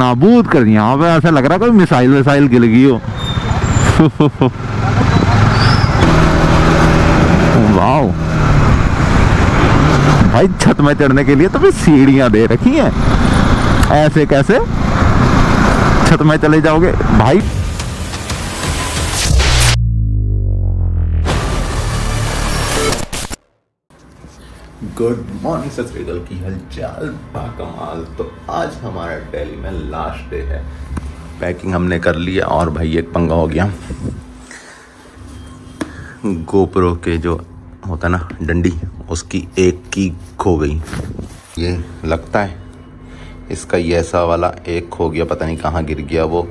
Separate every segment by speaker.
Speaker 1: नाबूद कर दिया। यहाँ पे ऐसा लग रहा कोई मिसाइल विसाइल गिर गई हो। भाई, छत में चढ़ने के लिए तो भी सीढ़ियाँ दे रखी हैं। ऐसे कैसे? छत में चले जाओगे? भाई
Speaker 2: गुड मॉर्निंग सत श्रीकाल की हलचाल, बाकमाल। तो आज हमारा डेली में लास्ट डे है। पैकिंग हमने कर लिया और भाई एक पंगा हो गया। गोप्रो के जो होता ना, डंडी, उसकी एक की खो गई। ये लगता है, इसका ये ऐसा वाला एक खो गया, पता नहीं कहाँ गिर गया वो।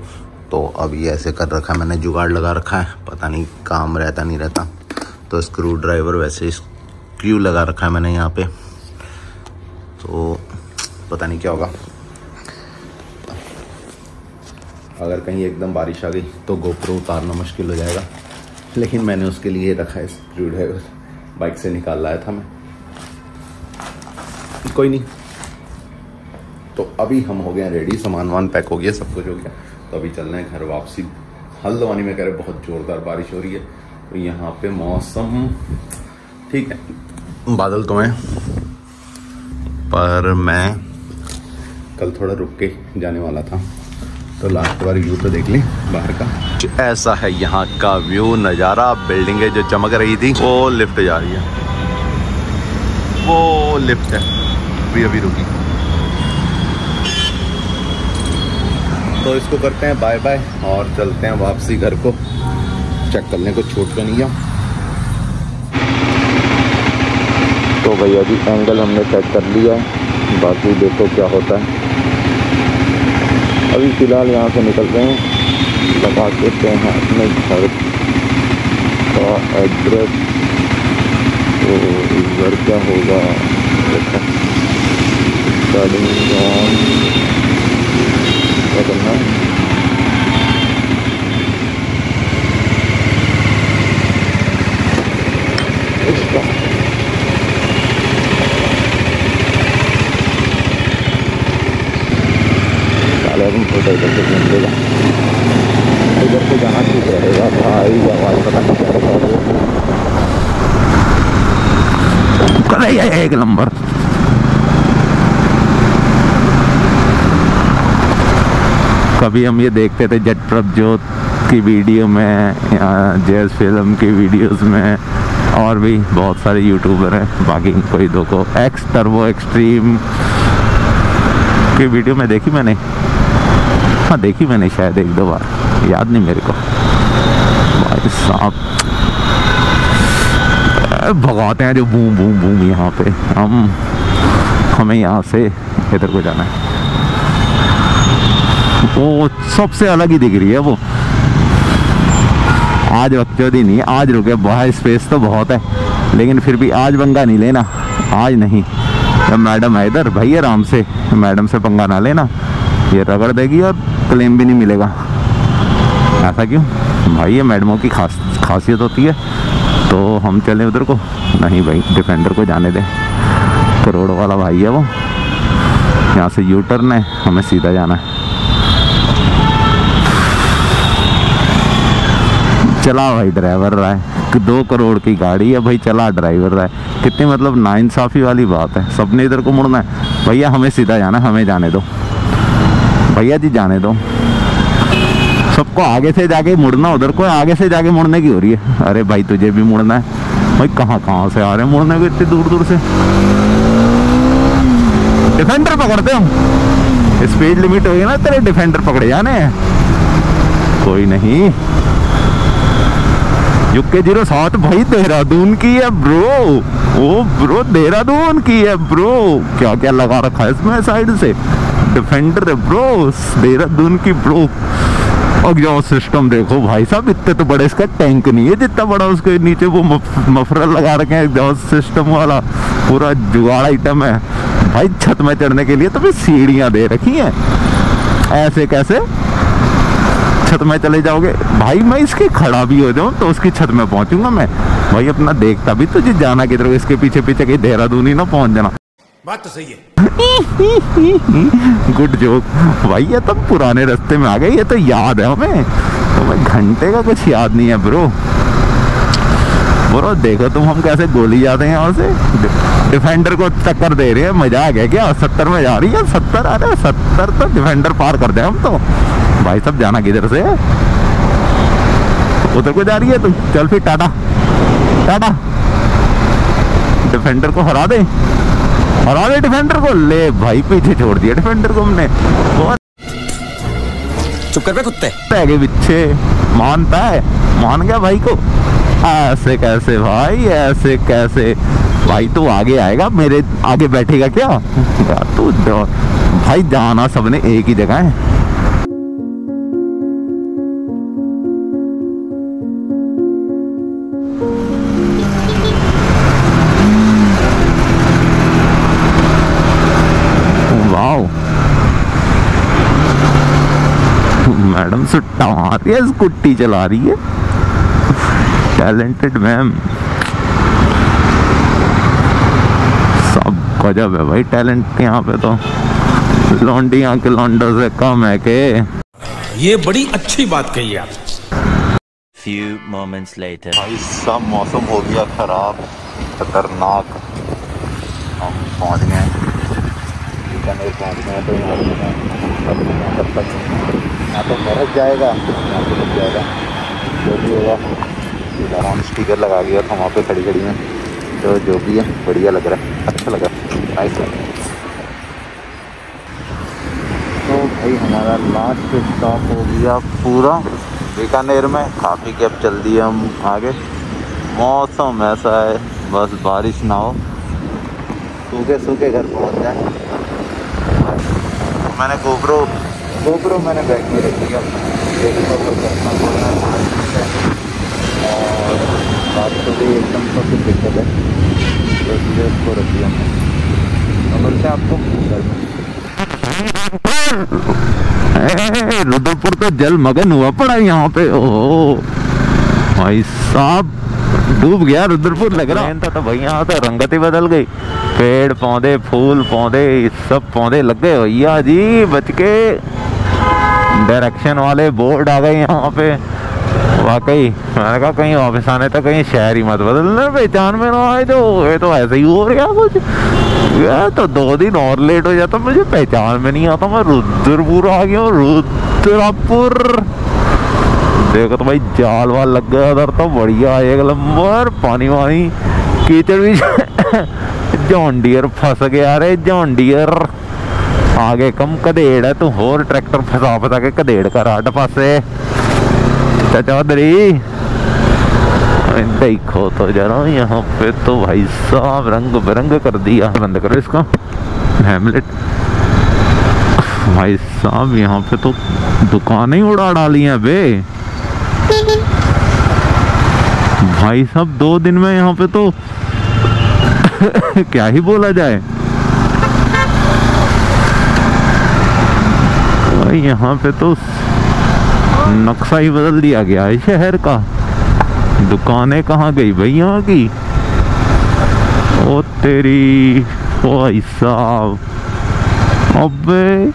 Speaker 2: तो अब ये ऐसे कर रखा है, मैंने जुगाड़ लगा रखा है, पता नहीं काम रहता नहीं रहता। तो स्क्रू ड्राइवर वैसे स्क्रू लगा रखा है मैंने यहाँ पे। तो पता नहीं क्या होगा। अगर कहीं एकदम बारिश आ गई तो गोप्रो उतारना मुश्किल हो जाएगा। लेकिन मैंने उसके लिए रखा है स्क्रू ड्राइवर बाइक से निकाल लाया था मैं। कोई नहीं। तो अभी हम हो गए रेडी सामान वामान पैक हो गया, सब कुछ हो गया। तो अभी चल रहे हैं घर वापसी। हल्द्वानी में कह रहे बहुत ज़ोरदार बारिश हो रही है। तो यहाँ पे मौसम, ठीक है। बादल तो हैं पर मैं कल थोड़ा रुक के जाने वाला था तो लास्ट बार व्यू तो देख ली बाहर का। ऐसा है यहाँ का व्यू नज़ारा बिल्डिंगें जो चमक रही थी वो लिफ्ट जा रही है। वो लिफ्ट है अभी अभी रुकी। तो इसको करते हैं बाय बाय और चलते हैं वापसी घर को। चेक करने को छूट तो नहीं है तो भैया जी एंगल हमने सेट कर लिया बाकी देखो क्या होता है। अभी फ़िलहाल यहाँ से निकलते हैं। लगा देते हैं अपने घर का एड्रेस तो घर क्या होगा? देखो। करना साले अभी फ़ोटो इधर से घूम इधर से जाना ठीक रहेगा। भाई, आवाज़ पता नहीं क्या
Speaker 1: करे एक नंबर? कभी हम ये देखते थे जट प्रभजोत की वीडियो में, या जैज फ़िल्म की वीडियोस में, और भी बहुत सारे यूट्यूबर हैं, बाकी कोई दो को। एक्स टर्बो एक्सट्रीम की वीडियो में देखी मैंने। हाँ देखी मैंने शायद एक दो बार। याद नहीं मेरे को। भाई साहब। भगाते हैं जो बूम बूम बूम यहाँ पे। हम, हमें यहाँ से इधर को जाना है। वो सबसे अलग ही दिख रही है वो। आज बकचौदी नहीं आज रुके, बाहर स्पेस तो बहुत है। लेकिन फिर भी आज पंगा नहीं लेना। आज नहीं। जब मैडम है इधर, भाई आराम से। मैडम से पंगा ना लेना। ये रगड़ देगी और क्लेम भी नहीं मिलेगा। ऐसा क्यों? भाई, ये मैडमों की खास, खासियत होती है। तो हम चले उधर को। नहीं भाई डिफेंडर को जाने दें। करोड़ वाला भाई है वो। यहाँ से यू टर्न है, हमें सीधा जाना है। चला भाई ड्राइवर रहा है। दो करोड़ की गाड़ी है भाई, चला ड्राइवर रहा है। कितनी मतलब नाइंसाफ़ी वाली बात है। सबने इधर को मुड़ना है। भैया, हमें सीधा जाना है, हमें जाने दो। भैया जी जाने दो। सबको आगे से जाके मुड़ना, उधर को आगे से जाके मुड़ने की हो रही है। अरे भाई, तुझे भी मुड़ना है। भाई, कहाँ कहाँ से आ रहे हैं मुड़ने को इतनी दूर दूर से? डिफेंडर पकड़ते हम स्पीड लिमिट होगी ना तेरे डिफेंडर पकड़े जाने। कोई नहीं। यूके ज़ीरो सात, भाई, देहरादून की है ब्रो ओ ब्रो देहरादून की है ब्रो क्या क्या लगा रखा है इसमें साइड से? डिफेंडर है ब्रो देहरादून की ब्रो सिस्टम देखो, भाई साहब, इतने तो बड़े इसका टैंक नहीं है, जितना बड़ा उसके नीचे वो मफरल लगा रखे हैं सिस्टम वाला, पूरा जुगाड़ आइटम है। भाई, छत में चढ़ने के लिए तो भी सीढ़ियाँ दे रखी हैं। ऐसे कैसे? छत में चले जाओगे। भाई, मैं इसके खड़ा भी हो जाऊँ तो उसकी छत में पहुंचूँगा मैं। भाई, अपना देखता भी तुझे, जाना किधर इसके पीछे पीछे कहीं देहरादून ही ना पहुँच जाना।
Speaker 3: बात तो सही है।
Speaker 1: गुड जोक भाई ये तो पुराने रास्ते में आ गए ये तो याद है हमें। हमें घंटे का कुछ याद नहीं है ब्रो ब्रो देखो तुम हम कैसे गोली जाते हैं यहाँ से। डिफेंडर को टक्कर दे रहे हैं मज़ा आ गया क्या? सत्तर में जा रही है, सत्तर? अरे सत्तर तो डिफेंडर पार कर दे हम तो। भाई सब जाना किधर से? उधर को जा रही है तुम चल फिर, टाटा। टाटा। डिफेंडर को हरा दे। हरा आगे डिफेंडर को ले भाई पीछे छोड़ दिया डिफेंडर को हमने। बहुत
Speaker 3: चुप कर पे कुत्ते।
Speaker 1: आगे पीछे। मानता है। मान गया भाई को। ऐसे कैसे भाई ऐसे कैसे? भाई तू आगे आएगा मेरे आगे बैठेगा क्या? तू भाई जाना सबने एक ही जगह है। सुट्टा मार रही है स्कूटी चला रही है। टैलेंटेड मैम सब गजब है भाई टैलेंट यहाँ पे तो। लौंडियाँ के लौंडों से कम है के।
Speaker 3: ये बड़ी अच्छी बात कही आप।
Speaker 4: Few moments later.
Speaker 1: भाई सब मौसम हो गया खराब खतरनाक। हम पहुँच गए। बीकानेर पहुँच गए तो यहाँ पे मैं अब यहाँ तब तक यहाँ तो बरस जाएगा, यहाँ पे लग जाएगा। जो भी होगा आराम स्टिकर लगा गया था वहाँ पे खड़ी खड़ी में। तो जो भी है, बढ़िया लग रहा है अच्छा लगा। नाइस तो भाई हमारा लास्ट स्टॉप हो गया पूरा। बीकानेर में काफ़ी कैब चल दी हम आगे। मौसम ऐसा है, बस बारिश ना हो। सूखे सूखे घर पहुँच जाए। मैंने गोबरो गोबरो मैंने बैग में रख देखो तो और बात तो भी एकदम सब कुछ दिक्कत है। तो इसलिए उसको रख दिया तो मिलते हैं आपको। घर में रुद्रपुर तो जल मगन हुआ पड़ा यहाँ पे। ओ भाई साहब डूब गया रुद्रपुर लग रहा। था तो भाई यहाँ तो रंगत ही बदल गई। पेड़ पौधे फूल पौधे सब पौधे लग गए। भैया जी बच के डायरेक्शन वाले बोर्ड आ गए यहाँ पे। वाकई, मैंने कहा कहीं वापस आने तो कहीं शहर ही मत बदलना पहचान में ना आए तो ये तो ऐसे ही हो रहा कुछ। तो दो दिन और लेट हो जाता, मुझे पहचान में नहीं आता, मैं रुद्रपुर आ गया रुद्रपुर। देखो तो भाई, जाल वाल लग गया उधर तो बढ़िया एक नंबर, पानी वानी, कीचड़ भी जॉन डियर फंस गया अरे जॉन डियर आगे कम कदेड़ है, तू होर ट्रैक्टर फंसा फंसा के कदेड़ कर आठ पासे। चौधरी देखो तो जरा यहाँ पे तो भाई साहब रंग बिरंग कर दिया। बंद करो इसका। हेमलेट भाई साहब, यहाँ पे तो दुकानें ही उड़ा डाली हैं बे। भाई साहब, दो दिन में यहाँ पे तो क्या ही बोला जाए? भाई, यहाँ पे तो नक्शा ही बदल दिया गया है शहर का। दुकानें कहाँ गई भाई यहाँ की? ओ तेरी भाई साहब। अबे।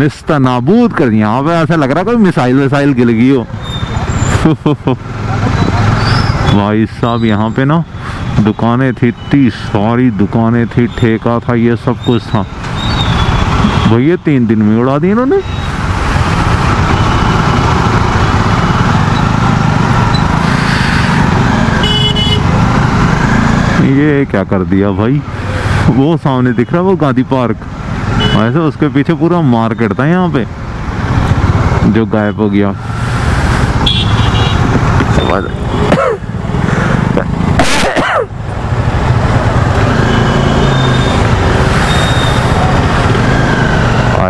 Speaker 1: निस्ता नाबूद कर दिया। यहाँ पे ऐसा लग रहा कोई मिसाइल विसाइल गिर गई हो। भाई साहब, यहाँ पे ना दुकानें थी, इतनी सारी दुकानें थी, ठेका था, ये सब कुछ था। भैया तीन दिन में उड़ा दी इन्होंने। ये क्या कर दिया भाई? वो सामने दिख रहा है, वो गांधी पार्क। ऐसे उसके पीछे पूरा मार्केट था यहाँ पे, जो गायब हो गया।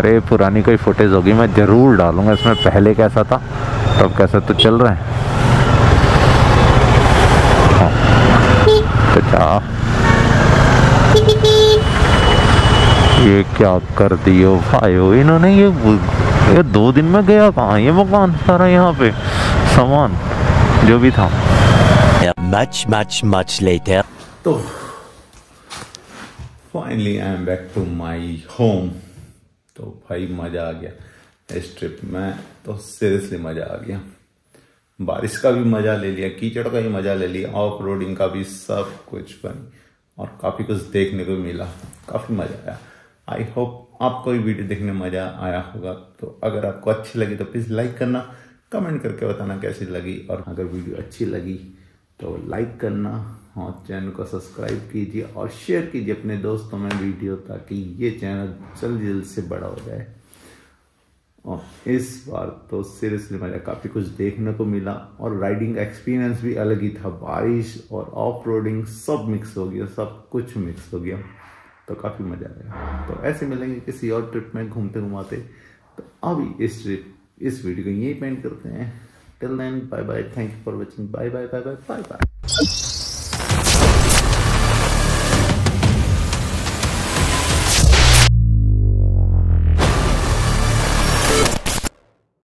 Speaker 1: अरे पुरानी कोई फुटेज होगी मैं ज़रूर डालूँगा। इसमें पहले कैसा था तब कैसा तो चल रहा है। हाँ। तो क्या ये क्या कर दियो भाई इन्होंने ये ये दो दिन में गया कहाँ? ये मकान सारा यहाँ पे सामान जो भी था।
Speaker 4: Much, much, much later.
Speaker 3: तो
Speaker 1: finally I am back to my home तो भाई मज़ा आ गया। इस ट्रिप में तो सीरियसली मज़ा आ गया। बारिश का भी मज़ा ले लिया, कीचड़ का भी मज़ा ले लिया ऑफ़ रोडिंग का भी सब कुछ बनी और काफ़ी कुछ देखने को मिला। काफ़ी मज़ा आया। आई होप आपको ये वीडियो देखने में मज़ा आया होगा। तो अगर आपको अच्छी लगी तो प्लीज़ लाइक करना कमेंट करके बताना कैसी लगी और अगर वीडियो अच्छी लगी तो लाइक करना और चैनल को सब्सक्राइब कीजिए और शेयर कीजिए अपने दोस्तों में वीडियो ताकि ये चैनल जल्द जल्द से बड़ा हो जाए। और इस बार तो सीरियसली मुझे काफ़ी कुछ देखने को मिला और राइडिंग एक्सपीरियंस भी अलग ही था। बारिश और ऑफ़ रोडिंग सब मिक्स हो गया, सब कुछ मिक्स हो गया। तो काफ़ी मज़ा आया। तो ऐसे मिलेंगे किसी और ट्रिप में घूमते घुमाते तो अभी इस ट्रिप इस वीडियो को यही पेंट करते हैं। Till then, bye bye. Thank you for watching. Bye bye, bye bye, bye bye.